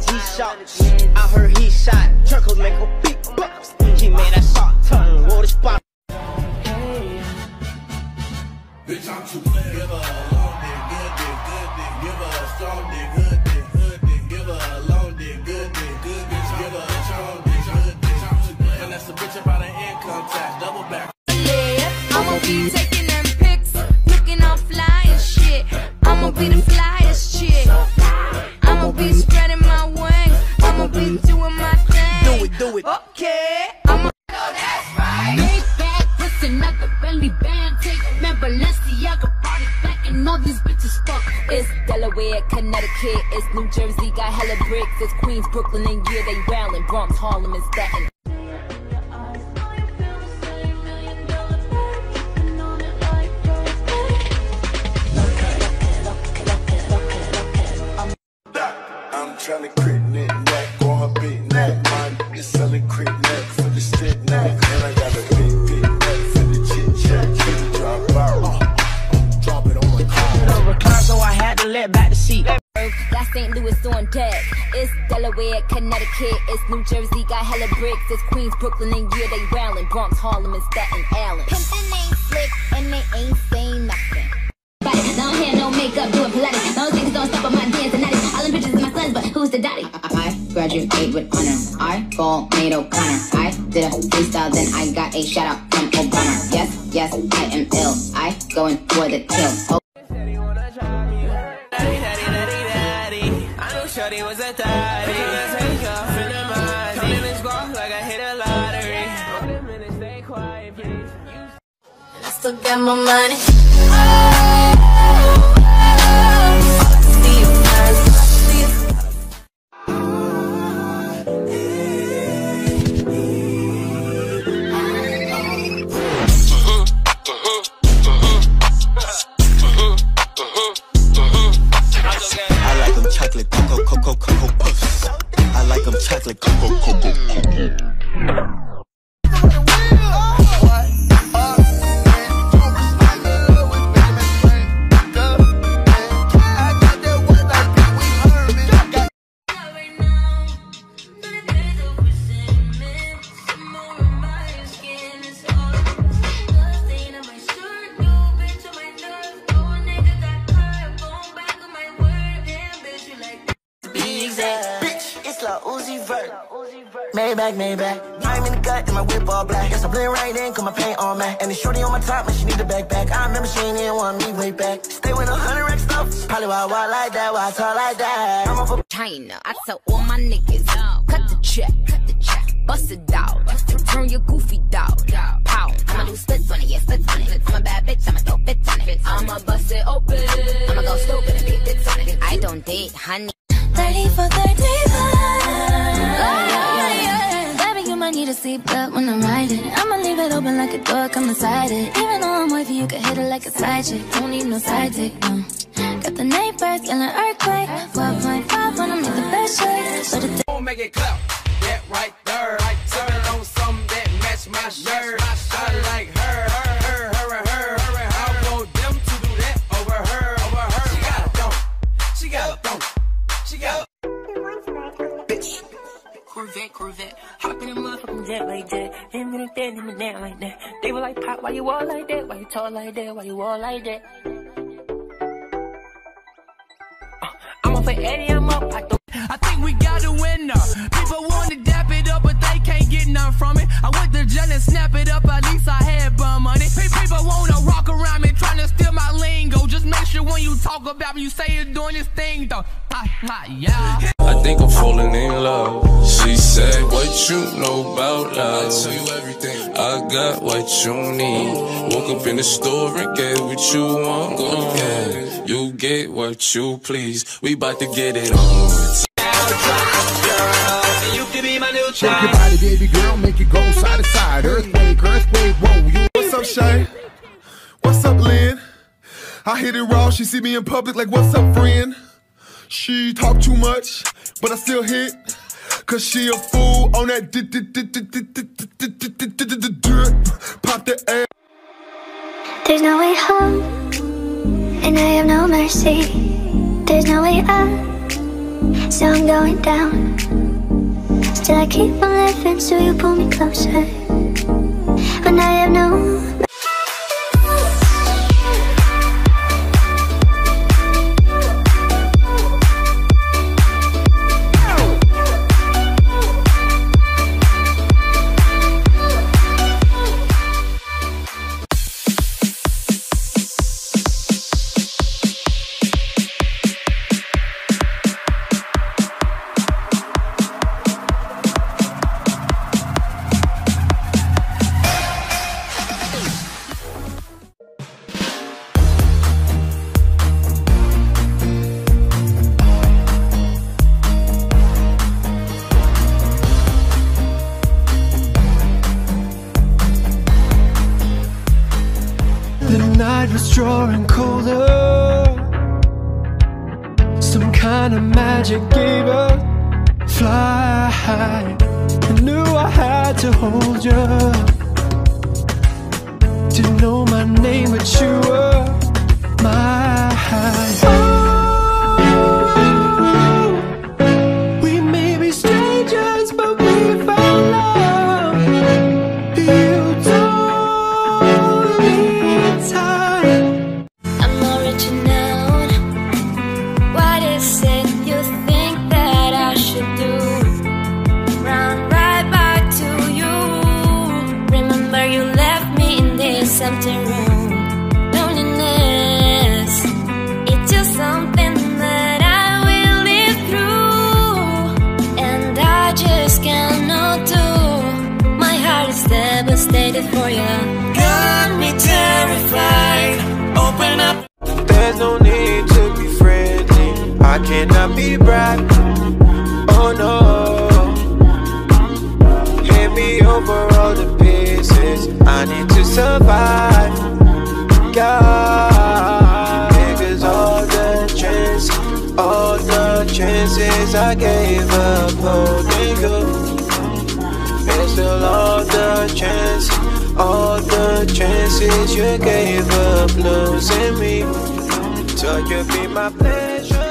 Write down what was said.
G-Shock. I heard he shot. Turkles make a big bucks. He made that shot turn. Wore the spot. Bitch, I'm too Give her a long dick, good dick, good dick. Give her a strong dick, good dick, good dick. Give her a long dick, good dick, good bitch. Give her a strong dick, good dick. I'm too Finesse a bitch about an income tax, double back. I'ma be taking Delaware, Connecticut, it's New Jersey, got hella bricks. It's Queens, Brooklyn, and yeah, they railing. Bronx, Harlem, and Staten. Delaware, Connecticut, it's New Jersey, got hella bricks. It's Queens, Brooklyn, and yeah, they railing. Bronx, Harlem, and Staten Island. Pimpin' ain't slick and they ain't saying nothing. But don't hair, no makeup, doing Pilates. Those niggas don't stop on my dance and All them bitches is my sons, but who's the daddy? I graduate with honor. I call Nate O'Connor. I did a freestyle, then I got a shout out from Obama. Yes, yes, I am ill. I going for the kill. Oh, I know Shorty was a thotty. Still get my money. I like chocolate cocoa cocoa cocoa puffs. I like them chocolate cocoa cocoa cocoa. Bitch, it's Lil Uzi Vert. Maybach, Maybach. I'm in the gut and my whip all black. Guess I blend right in, cause my paint on matte. And the shorty on my top, man, she need a backpack. I remember she ain't even want me way back. Stay with a hundred racks stuff. Probably why I walk like that, why I talk like that. I'm off a China. I tell all my niggas, cut the check, cut the check, bust it out, turn your goofy dog, pow. I'ma do splits on it, yeah, splits on it. I'm a bad bitch, I'ma throw fits on it. I'ma bust it open, I'ma go stupid and get bits on it. I don't date honey. 30 for 35. Need a seatbelt when I'm riding. I'ma leave it open like a door, come inside it. Even though I'm wavy, you can hit it like a side chick. Don't need no side dick, no. Got the neighbors yelling earthquake. 12.5 when I make the best choice. But the Don't make it clap. That right there. Right there. on something that match my shirt. I like her. Her, her, her, and her. I want them to do that over her. Over her. She got a don't. She got a don't. She got a Corvette, Corvette. Him him. They were like, Pop, why you all like that? Why you tall like that? Why you all like that? Uh, I'm up for Eddie, I'm up. I talk about me, you say you're doing this thing though. Ha, ha, yeah. I think I'm falling in love. She said, What you know about love? I tell you everything. I got what you need. Woke up in the store and get what you want. Go ahead. You get what you please. We about to get it on. Shake your body, baby girl, make it go side to side. Earthquake, earthquake, whoa, you. What's up, Shay? What's up, Lynn? I hit it raw. She see me in public like, what's up, friend? She talk too much, but I still hit. Cause she a fool on that Pop the air. There's no way home, and I have no mercy. There's no way out, So I'm going down. Still I keep on living, so you pull me closer. When I have no night was drawing colder. Some kind of magic gave us fly. I knew I had to hold you. For you. Got me terrified. Open up. There's no need to be friendly. I cannot be bribed. Oh no. Hand me over all the pieces. I need to survive. God, because all the chances, all the chances I gave up chances you gave up losing me. So you be my pleasure.